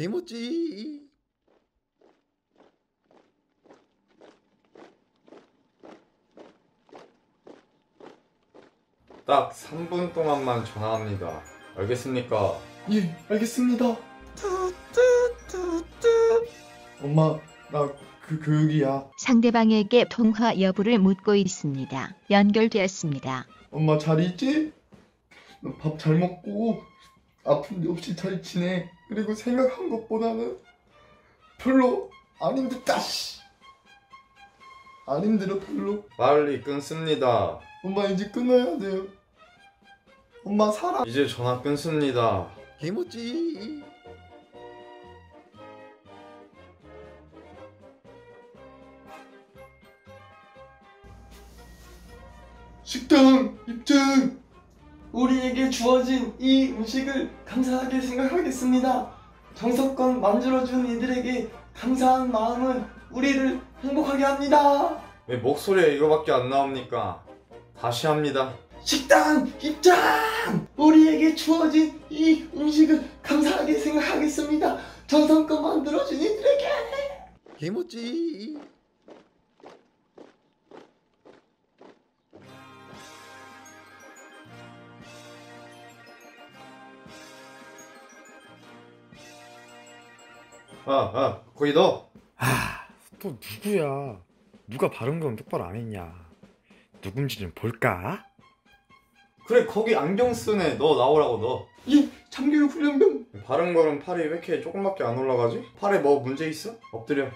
개멋지. 딱 3분 동안만 전화합니다. 알겠습니까? 예, 알겠습니다. 엄마, 나 그 교육이야. 상대방에게 통화 여부를 묻고 있습니다. 연결되었습니다. 엄마 잘 있지? 밥 잘 먹고 아픈 일 없이 잘 지내. 그리고 생각한 것보다는 별로 안 힘들다. 씨. 안 힘들어 별로. 빨리 끊습니다. 엄마 이제 끊어야 돼요. 엄마 살아. 이제 전화 끊습니다. 개멋지. 식당 입장. 우리에게 주어진 이 음식을 감사하게 생각하겠습니다. 정성껏 만들어준 이들에게 감사한 마음은 우리를 행복하게 합니다. 왜 목소리에 이거밖에 안 나옵니까? 다시 합니다. 식당 입장! 우리에게 주어진 이 음식을 감사하게 생각하겠습니다. 정성껏 만들어준 이들에게. 개멋지. 아, 아, 거기 너. 아, 또 누구야? 누가 발음 건 똑바로 안 했냐? 누군지 좀 볼까? 그래, 거기 안경 쓴 애. 너 나오라고, 너. 예, 참교육 훈련병. 바른 걸음 팔이 왜 이렇게 조금밖에 안 올라가지? 팔에 뭐 문제 있어? 엎드려.